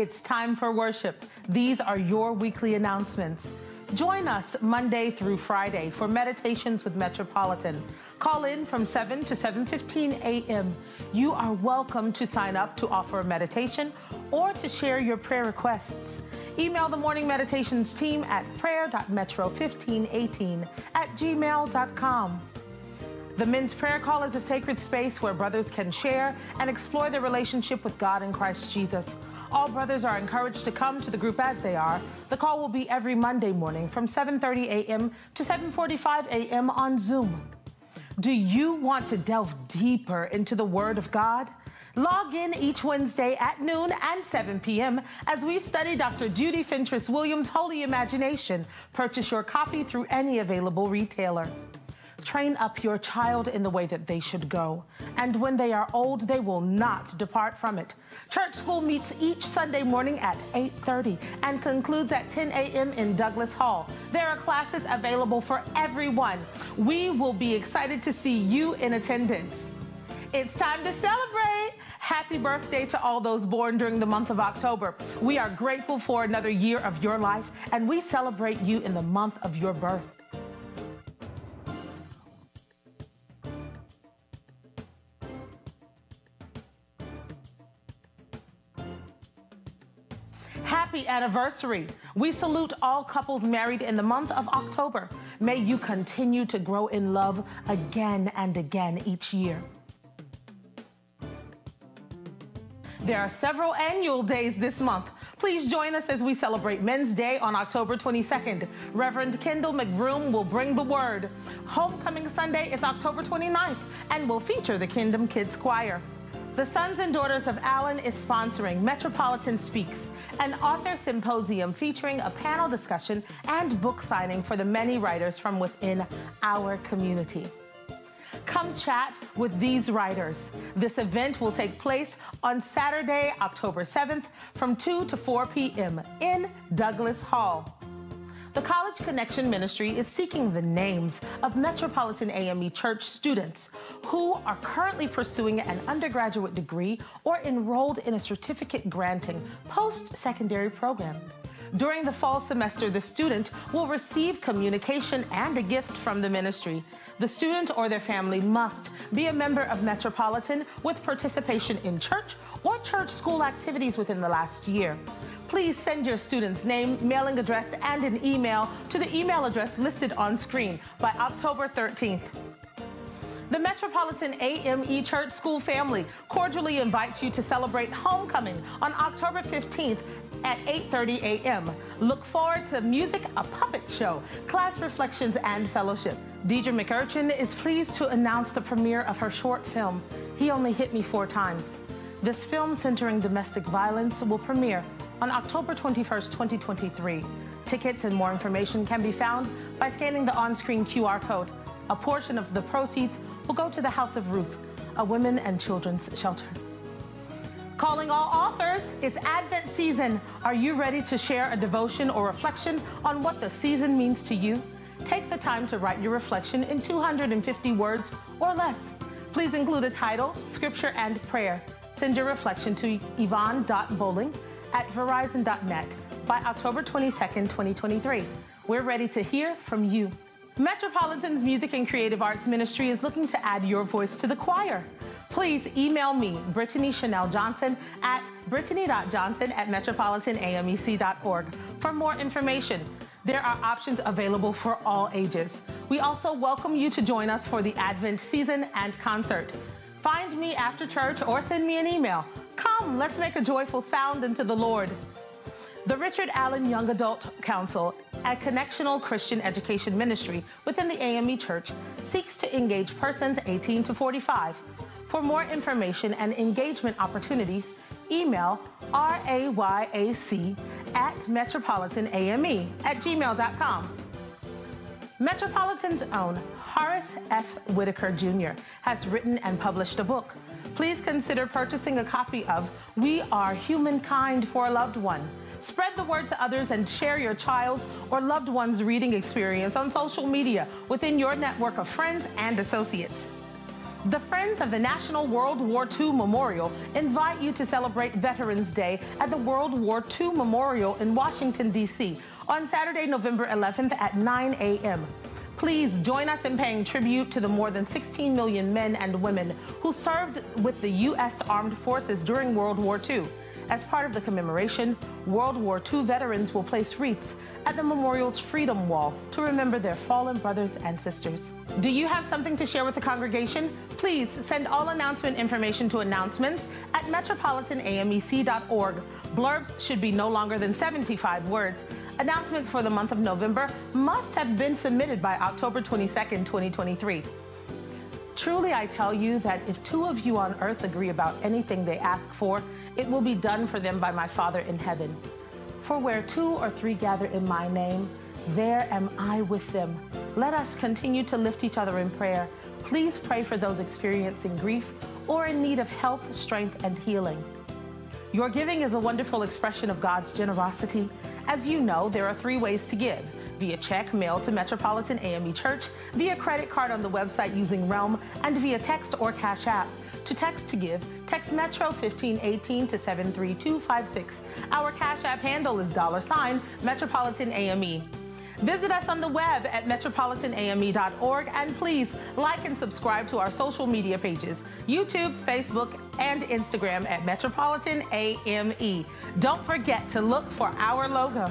It's time for worship. These are your weekly announcements. Join us Monday through Friday for Meditations with Metropolitan. Call in from 7 to 7:15 a.m. You are welcome to sign up to offer a meditation or to share your prayer requests. Email the Morning Meditations team at prayer.metro1518 at gmail.com. The Men's Prayer Call is a sacred space where brothers can share and explore their relationship with God in Christ Jesus. All brothers are encouraged to come to the group as they are. The call will be every Monday morning from 7:30 a.m. to 7:45 a.m. on Zoom. Do you want to delve deeper into the Word of God? Log in each Wednesday at noon and 7 p.m. as we study Dr. Judy Fentress Williams' Holy Imagination. Purchase your copy through any available retailer. Train up your child in the way that they should go, and when they are old, they will not depart from it. Church School meets each Sunday morning at 8:30 and concludes at 10 a.m. in Douglas Hall. There are classes available for everyone. We will be excited to see you in attendance. It's time to celebrate. Happy birthday to all those born during the month of October. We are grateful for another year of your life, and we celebrate you in the month of your birth. Happy anniversary. We salute all couples married in the month of October. May you continue to grow in love again and again each year. There are several annual days this month. Please join us as we celebrate Men's Day on October 22nd. Reverend Kendall McBroom will bring the word. Homecoming Sunday is October 29th and will feature the Kingdom Kids Choir. The Sons and Daughters of Allen is sponsoring Metropolitan Speaks, an author symposium featuring a panel discussion and book signing for the many writers from within our community. Come chat with these writers. This event will take place on Saturday, October 7th from 2 to 4 p.m. in Douglas Hall. The College Connection Ministry is seeking the names of Metropolitan AME Church students who are currently pursuing an undergraduate degree or enrolled in a certificate granting post secondary program. During the fall semester, the student will receive communication and a gift from the ministry. The student or their family must be a member of Metropolitan with participation in church or church school activities within the last year. Please send your student's name, mailing address, and an email to the email address listed on screen by October 13th. The Metropolitan AME Church School family cordially invites you to celebrate homecoming on October 15th at 8:30 a.m. Look forward to music, a puppet show, class reflections, and fellowship. Deidre McUrchin is pleased to announce the premiere of her short film, He Only Hit Me Four Times. This film centering domestic violence will premiere on October 21st, 2023. Tickets and more information can be found by scanning the on-screen QR code. A portion of the proceeds will go to the House of Ruth, a women and children's shelter. Calling all authors, it's Advent season. Are you ready to share a devotion or reflection on what the season means to you? Take the time to write your reflection in 250 words or less. Please include a title, scripture, and prayer. Send your reflection to yvonne.bowling at verizon.net by October 22nd, 2023. We're ready to hear from you. Metropolitan's Music and Creative Arts Ministry is looking to add your voice to the choir. Please email me, Brittany Chanel Johnson, at brittany.johnson at metropolitanamec.org for more information. There are options available for all ages. We also welcome you to join us for the Advent season and concert. Find me after church or send me an email. Come, let's make a joyful sound unto the Lord. The Richard Allen Young Adult Council, a connectional Christian education ministry within the AME Church, seeks to engage persons 18 to 45. For more information and engagement opportunities, email rayac at metropolitaname at gmail.com. Metropolitan's own Horace F. Whitaker Jr. has written and published a book. Please consider purchasing a copy of We Are Humankind for a Loved One. Spread the word to others and share your child's or loved one's reading experience on social media within your network of friends and associates. The Friends of the National World War II Memorial invite you to celebrate Veterans Day at the World War II Memorial in Washington, D.C. on Saturday, November 11th at 9 a.m. Please join us in paying tribute to the more than 16 million men and women who served with the U.S. Armed Forces during World War II. As part of the commemoration, World War II veterans will place wreaths at the memorial's Freedom Wall to remember their fallen brothers and sisters. Do you have something to share with the congregation? Please send all announcement information to announcements at metropolitanamec.org. Blurbs should be no longer than 75 words. Announcements for the month of November must have been submitted by October 22, 2023. Truly, I tell you that if two of you on earth agree about anything they ask for, it will be done for them by my Father in heaven. For where two or three gather in my name, there am I with them. Let us continue to lift each other in prayer. Please pray for those experiencing grief or in need of health, strength, and healing. Your giving is a wonderful expression of God's generosity. As you know, there are three ways to give via check mailed to Metropolitan AME Church, via credit card on the website using Realm, and via text or Cash App. To text to give, text Metro 1518 to 73256. Our Cash App handle is dollar sign Metropolitan AME. Visit us on the web at metropolitaname.org and please like and subscribe to our social media pages YouTube, Facebook, and Instagram at Metropolitan AME. Don't forget to look for our logo.